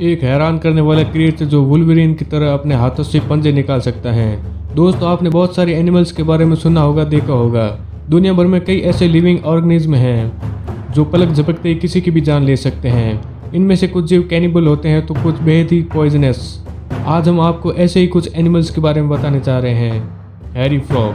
एक हैरान करने वाला क्रिएचर जो वुल्वरीन की तरह अपने हाथों से पंजे निकाल सकता है। दोस्तों, आपने बहुत सारे एनिमल्स के बारे में सुना होगा, देखा होगा। दुनिया भर में कई ऐसे लिविंग ऑर्गेनिज्म हैं, जो पलक झपकते ही किसी की भी जान ले सकते हैं। इनमें से कुछ जीव कैनिबल होते हैं तो कुछ बेहद ही पॉइजनस आज हम आपको ऐसे ही कुछ एनिमल्स के बारे में बताने चाह रहे हैं। हैरी फ्रॉग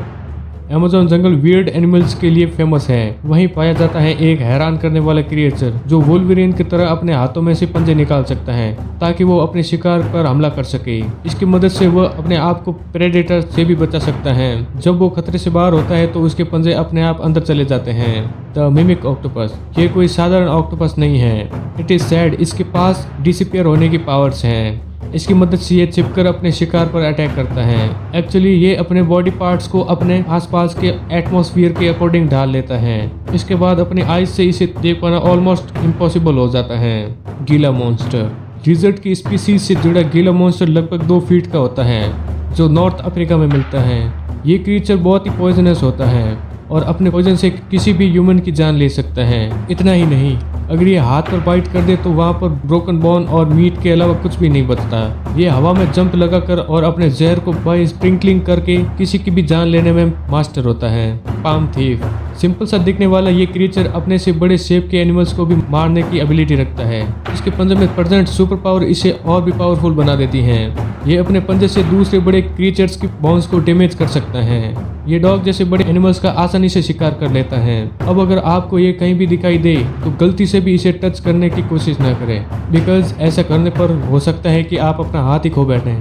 अमेजोन जंगल वियर्ड एनिमल्स के लिए फ़ेमस है। वहीं पाया जाता है एक हैरान करने वाला क्रिएचर जो वोल्वरिन की तरह अपने हाथों में से पंजे निकाल सकता है, ताकि वो अपने शिकार पर हमला कर सके। इसकी मदद से वह अपने आप को प्रेडेटर से भी बचा सकता है। जब वो खतरे से बाहर होता है तो उसके पंजे अपने आप अंदर चले जाते हैं। द मिमिक ऑक्टोपस ये कोई साधारण ऑक्टोपस नहीं है। इट इज़ सैड इसके पास डिसिपियर होने की पावर्स हैं। इसकी मदद से ये छिपकर अपने शिकार पर अटैक करता है। एक्चुअली ये अपने बॉडी पार्ट्स को अपने आसपास के एटमॉस्फेयर के अकॉर्डिंग ढाल लेता है। इसके बाद अपनी आइज़ से इसे देख पाना ऑलमोस्ट इम्पॉसिबल हो जाता है। गीला मॉन्स्टर लिजर्ड की स्पीसीज से जुड़ा गीला मॉन्स्टर लगभग दो फीट का होता है, जो नॉर्थ अफ्रीका में मिलता है। ये क्रीचर बहुत ही पॉइजनस होता है और अपने वज़न से किसी भी ह्यूमन की जान ले सकता है। इतना ही नहीं। अगर ये हाथ पर बाइट कर दे तो वहाँ पर ब्रोकन बोन और मीट के अलावा कुछ भी नहीं बचता। ये हवा में जंप लगाकर और अपने जहर को बाई स्प्रिंकलिंग करके किसी की भी जान लेने में मास्टर होता है। पाम थीफ सिंपल सा दिखने वाला ये क्रिएचर अपने से बड़े शेप के एनिमल्स को भी मारने की एबिलिटी रखता है। इसके पंजे में प्रेजेंट सुपर पावर इसे और भी पावरफुल बना देती है। ये अपने पंजे से दूसरे बड़े क्रिएचर्स की बोन्स को डैमेज कर सकता है। ये डॉग जैसे बड़े एनिमल्स का आसानी से शिकार कर लेता है। अब अगर आपको ये कहीं भी दिखाई दे तो गलती से भी इसे टच करने की कोशिश न करें। बिकॉज़ ऐसा करने पर हो सकता है कि आप अपना हाथ ही खो बैठे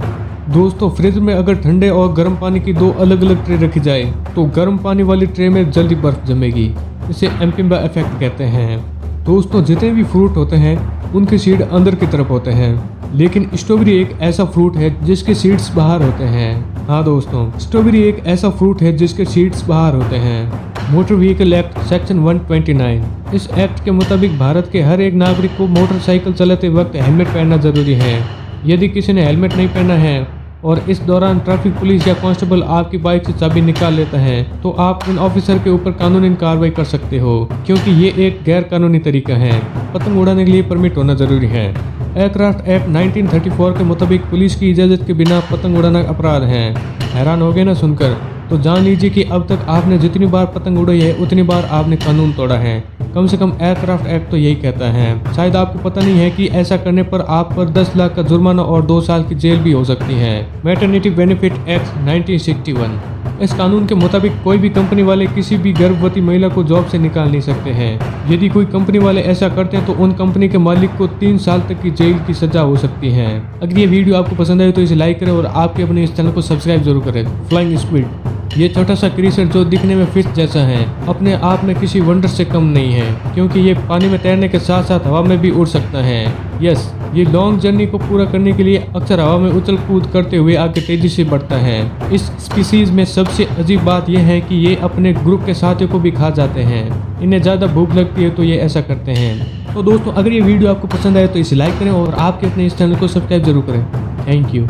दोस्तों, फ्रिज में अगर ठंडे और गर्म पानी की दो अलग अलग ट्रे रखी जाए तो गर्म पानी वाली ट्रे में जल्दी बर्फ़ जमेगी। इसे एम्पिम्बा इफ़ेक्ट कहते हैं। दोस्तों, जितने भी फ्रूट होते हैं, उनके सीड अंदर की तरफ़ होते हैं। लेकिन स्ट्रॉबेरी एक ऐसा फ्रूट है जिसके सीड्स बाहर होते हैं। हाँ दोस्तों, स्ट्रॉबेरी एक ऐसा फ्रूट है जिसके सीड्स बाहर होते हैं। मोटर व्हीकल एक्ट सेक्शन 129 इस एक्ट के मुताबिक भारत के हर एक नागरिक को मोटरसाइकिल चलाते वक्त हेलमेट पहनना ज़रूरी है। यदि किसी ने हेलमेट नहीं पहना है और इस दौरान ट्रैफ़िक पुलिस या कांस्टेबल आपकी बाइक से चाबी निकाल लेता है तो आप इन ऑफिसर के ऊपर कानूनी कार्रवाई कर सकते हो, क्योंकि ये एक गैर कानूनी तरीका है। पतंग उड़ाने के लिए परमिट होना ज़रूरी है। एयरक्राफ्ट एक्ट 1934 के मुताबिक पुलिस की इजाज़त के बिना पतंग उड़ाना अपराध है। हैरान हो गए ना सुनकर? तो जान लीजिए कि अब तक आपने जितनी बार पतंग उड़ाई है, उतनी बार आपने कानून तोड़ा है। कम से कम एयरक्राफ्ट एक्ट तो यही कहता है। शायद आपको पता नहीं है कि ऐसा करने पर आप पर 10 लाख का जुर्माना और दो साल की जेल भी हो सकती है। मेटर्निटी बेनिफिट एक्ट 1961 इस कानून के मुताबिक कोई भी कंपनी वाले किसी भी गर्भवती महिला को जॉब से निकाल नहीं सकते हैं। यदि कोई कंपनी वाले ऐसा करते हैं तो उन कंपनी के मालिक को तीन साल तक की जेल की सजा हो सकती है। अगर ये वीडियो आपको पसंद आए तो इसे लाइक करें और आपके अपने इस चैनल को सब्सक्राइब ज़रूर करें। फ्लाइंग स्पीड ये छोटा सा क्रीसर जो दिखने में फ़िश जैसा है, अपने आप में किसी वंडर से कम नहीं है, क्योंकि ये पानी में तैरने के साथ साथ हवा में भी उड़ सकता है। यस ये लॉन्ग जर्नी को पूरा करने के लिए अक्सर हवा में उछल कूद करते हुए आगे तेज़ी से बढ़ता है। इस स्पीसीज में सबसे अजीब बात यह है कि ये अपने ग्रुप के साथियों को भी खा जाते हैं। इन्हें ज़्यादा भूख लगती है तो ये ऐसा करते हैं। तो दोस्तों, अगर ये वीडियो आपको पसंद आए तो इसे लाइक करें और आपके अपने इस चैनल को सब्सक्राइब ज़रूर करें। Thank you